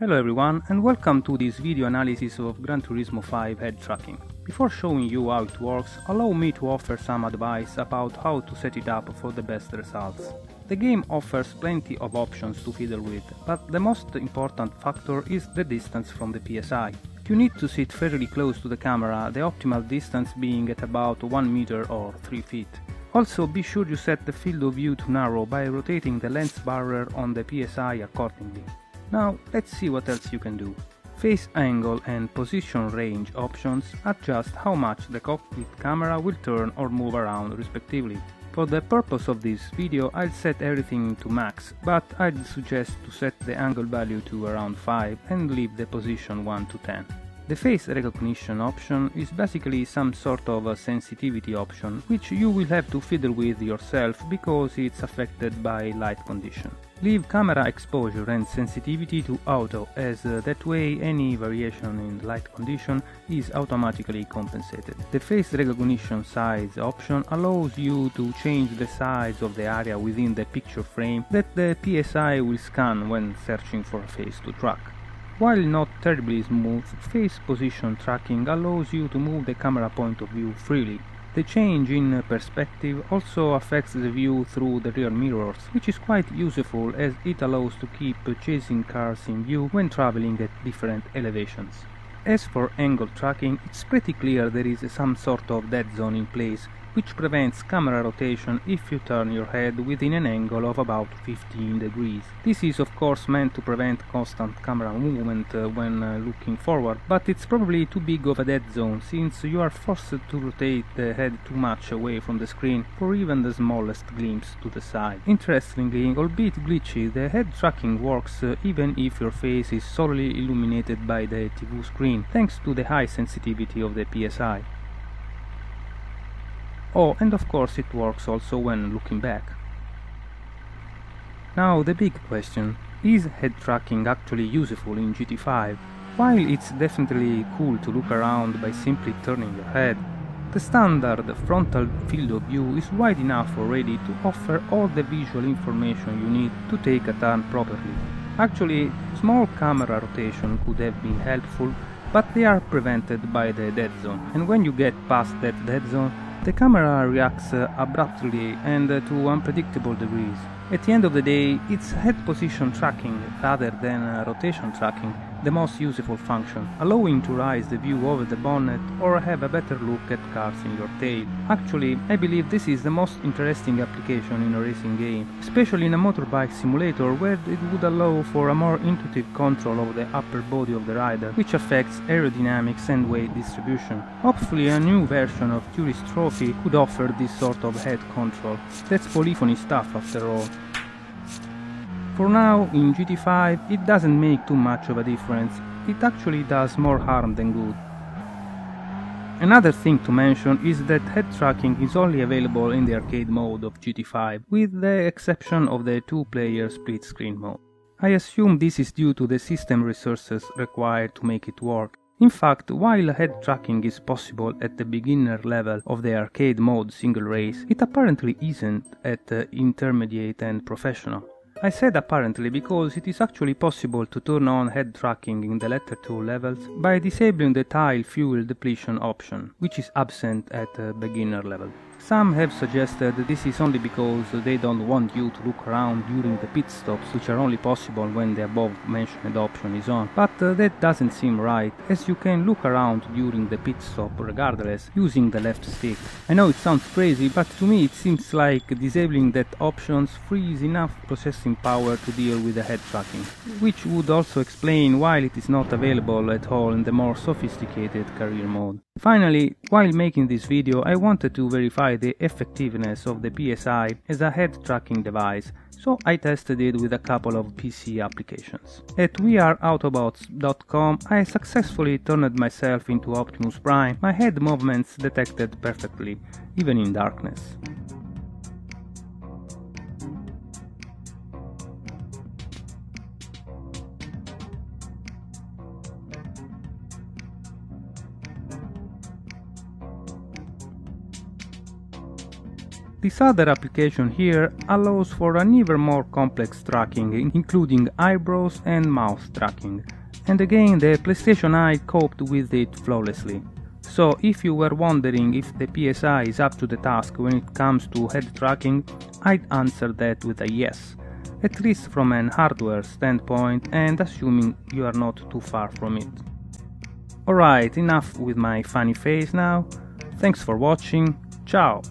Hello everyone and welcome to this video analysis of Gran Turismo 5 head tracking. Before showing you how it works, allow me to offer some advice about how to set it up for the best results. The game offers plenty of options to fiddle with, but the most important factor is the distance from the PS Eye. You need to sit fairly close to the camera, the optimal distance being at about 1 meter or 3 feet. Also be sure you set the field of view to narrow by rotating the lens barrier on the PS Eye accordingly. Now let's see what else you can do. Face angle and position range options adjust how much the cockpit camera will turn or move around respectively. For the purpose of this video I'll set everything to max, but I'd suggest to set the angle value to around 5 and leave the position 1 to 10. The face recognition option is basically some sort of a sensitivity option, which you will have to fiddle with yourself because it's affected by light condition. Leave camera exposure and sensitivity to auto as uh, that way any variation in light condition is automatically compensated. The face recognition size option allows you to change the size of the area within the picture frame that the PS Eye will scan when searching for a face to track. While not terribly smooth, face position tracking allows you to move the camera point of view freely. The change in perspective also affects the view through the rear mirrors, which is quite useful as it allows to keep chasing cars in view when traveling at different elevations. As for angle tracking, it's pretty clear there is some sort of dead zone in place, which prevents camera rotation if you turn your head within an angle of about 15 degrees. This is of course meant to prevent constant camera movement uh, when uh, looking forward, but it's probably too big of a dead zone since you are forced to rotate the head too much away from the screen for even the smallest glimpse to the side. Interestingly, albeit glitchy, the head tracking works uh, even if your face is solely illuminated by the TV screen, thanks to the high sensitivity of the PS Eye. Oh, and of course it works also when looking back. Now the big question, is head tracking actually useful in GT5? While it's definitely cool to look around by simply turning your head, the standard frontal field of view is wide enough already to offer all the visual information you need to take a turn properly. Actually, small camera rotation could have been helpful, but they are prevented by the dead zone, and when you get past that dead zone, the camera reacts uh, abruptly and uh, to unpredictable degrees. At the end of the day, it's head position tracking rather than uh, rotation tracking the most useful function, allowing to raise the view over the bonnet or have a better look at cars in your tail. Actually, I believe this is the most interesting application in a racing game, especially in a motorbike simulator where it would allow for a more intuitive control of the upper body of the rider, which affects aerodynamics and weight distribution. Hopefully a new version of Tourist Trophy could offer this sort of head control. That's Polyphony stuff after all. For now, in GT5 it doesn't make too much of a difference, it actually does more harm than good. Another thing to mention is that head tracking is only available in the arcade mode of GT5, with the exception of the two-player split screen mode. I assume this is due to the system resources required to make it work. In fact, while head tracking is possible at the beginner level of the arcade mode single race, it apparently isn't at the intermediate and professional. I said apparently because it is actually possible to turn on head tracking in the latter two levels by disabling the tire fuel depletion option, which is absent at the beginner level. Some have suggested this is only because they don't want you to look around during the pit stops, which are only possible when the above mentioned option is on. But uh, that doesn't seem right, as you can look around during the pit stop regardless, using the left stick. I know it sounds crazy, but to me it seems like disabling that option frees enough processing power to deal with the head tracking, which would also explain why it is not available at all in the more sophisticated career mode. Finally, while making this video I wanted to verify the effectiveness of the PS Eye as a head tracking device, so I tested it with a couple of PC applications. At weareautobots.com I successfully turned myself into Optimus Prime, my head movements detected perfectly, even in darkness. This other application here allows for an even more complex tracking, including eyebrows and mouth tracking. And again, the PlayStation Eye coped with it flawlessly. So if you were wondering if the PS Eye is up to the task when it comes to head tracking, I'd answer that with a yes, at least from an hardware standpoint and assuming you are not too far from it. Alright, enough with my funny face now. Thanks for watching, ciao!